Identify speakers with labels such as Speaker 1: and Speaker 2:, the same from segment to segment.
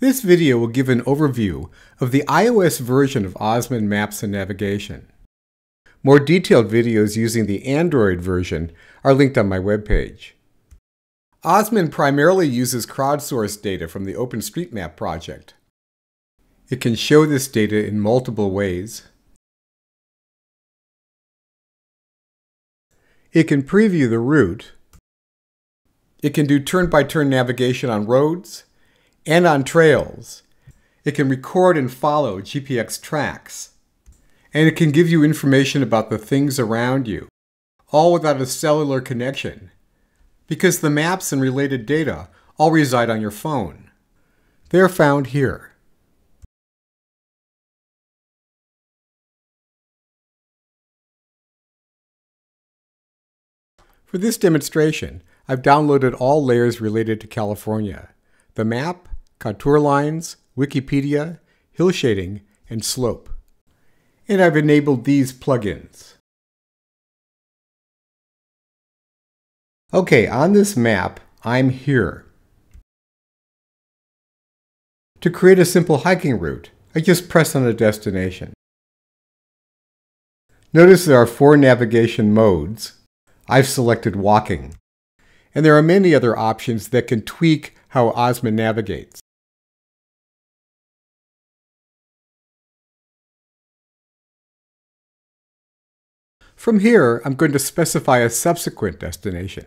Speaker 1: This video will give an overview of the iOS version of OsmAnd Maps and Navigation. More detailed videos using the Android version are linked on my webpage. OsmAnd primarily uses crowdsourced data from the OpenStreetMap project. It can show this data in multiple ways. It can preview the route. It can do turn-by-turn -turn navigation on roads and on trails. It can record and follow GPX tracks. And it can give you information about the things around you, all without a cellular connection, because the maps and related data all reside on your phone. They're found here. For this demonstration, I've downloaded all layers related to California, the map, contour lines, Wikipedia, hill shading, and slope. And I've enabled these plugins. Okay, on this map, I'm here. To create a simple hiking route, I just press on a destination. Notice there are four navigation modes. I've selected walking. And there are many other options that can tweak how OsmAnd navigates. From here, I'm going to specify a subsequent destination.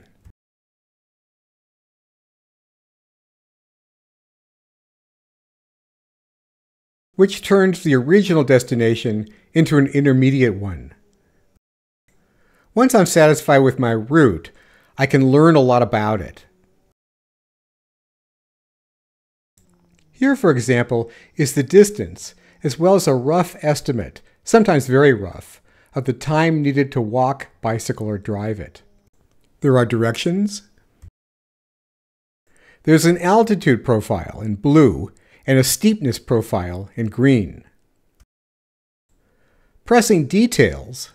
Speaker 1: which turns the original destination into an intermediate one. Once I'm satisfied with my route, I can learn a lot about it. Here, for example, is the distance, as well as a rough estimate, sometimes very rough, of the time needed to walk, bicycle, or drive it. There are directions. There's an altitude profile in blue and a steepness profile in green. Pressing details,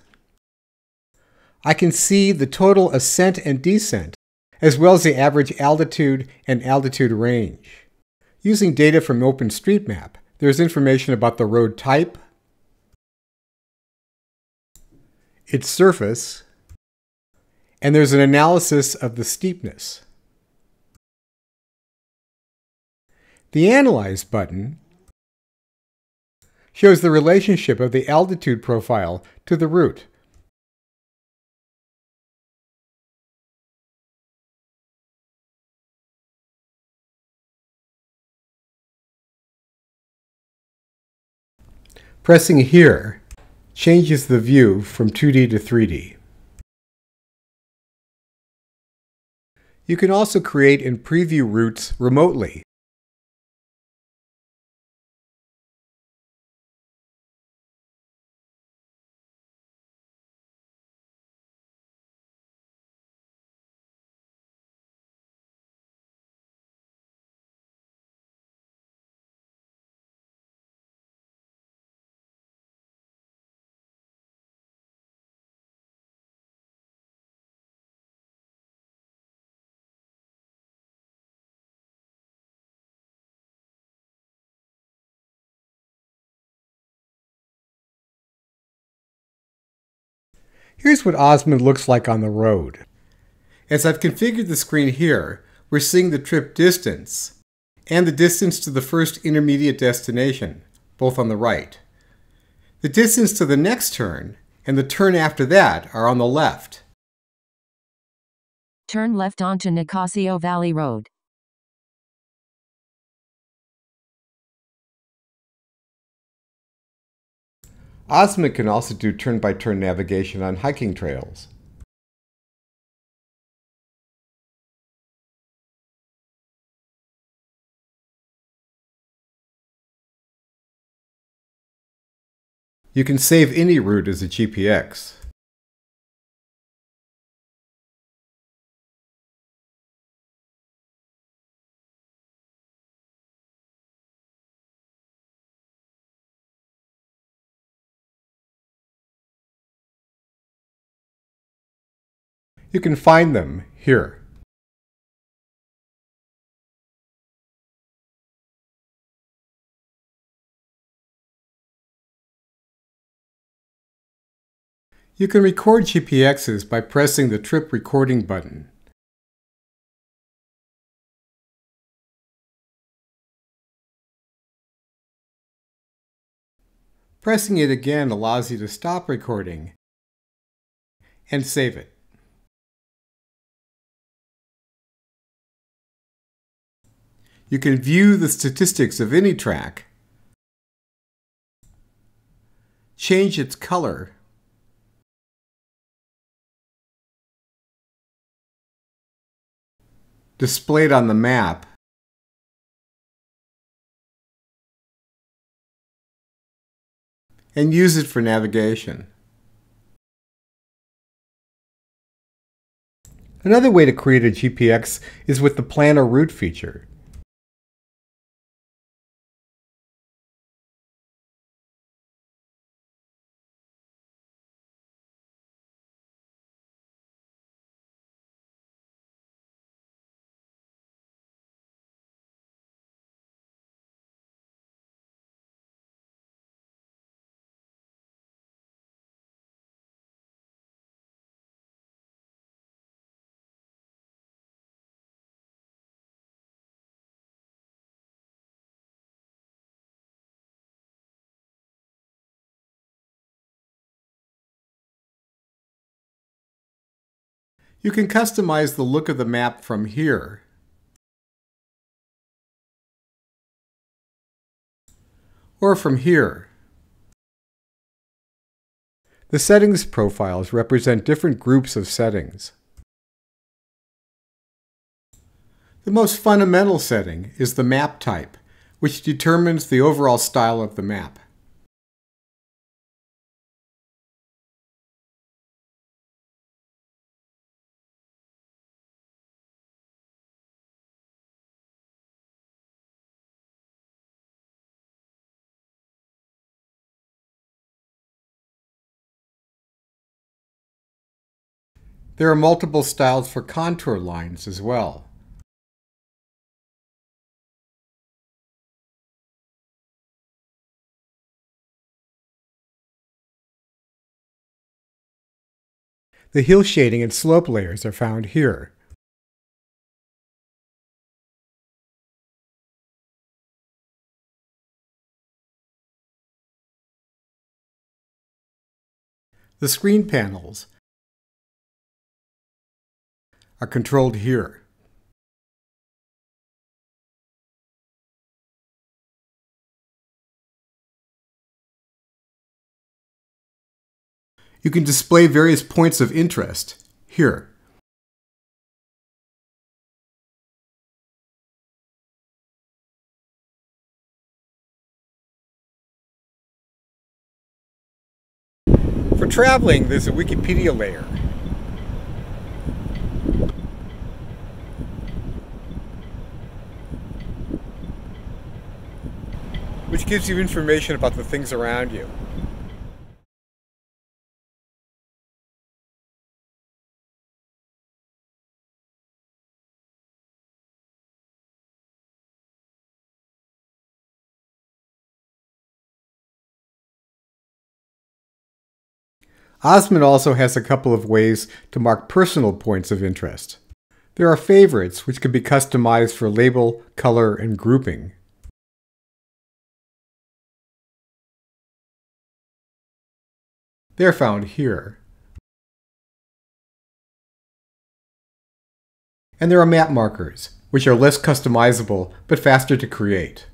Speaker 1: I can see the total ascent and descent, as well as the average altitude and altitude range. Using data from OpenStreetMap, there's information about the road type, its surface, and there's an analysis of the steepness. The Analyze button shows the relationship of the altitude profile to the route. Pressing here changes the view from 2D to 3D. You can also create and preview routes remotely. Here's what OsmAnd looks like on the road. As I've configured the screen here, we're seeing the trip distance and the distance to the first intermediate destination, both on the right. The distance to the next turn and the turn after that are on the left.
Speaker 2: Turn left onto Nicasio Valley Road.
Speaker 1: OsmAnd can also do turn-by-turn -turn navigation on hiking trails. You can save any route as a GPX. You can find them here. You can record GPXs by pressing the trip recording button. Pressing it again allows you to stop recording and save it. You can view the statistics of any track, change its color, displayed on the map, and use it for navigation. Another way to create a GPX is with the Plan Route feature. You can customize the look of the map from here. Or from here. The settings profiles represent different groups of settings. The most fundamental setting is the map type, which determines the overall style of the map. There are multiple styles for contour lines as well. The hill shading and slope layers are found here. The screen panels are controlled here. You can display various points of interest here. For traveling, there's a Wikipedia layer. which gives you information about the things around you. OsmAnd also has a couple of ways to mark personal points of interest. There are favorites, which can be customized for label, color, and grouping. They're found here. And there are map markers, which are less customizable but faster to create.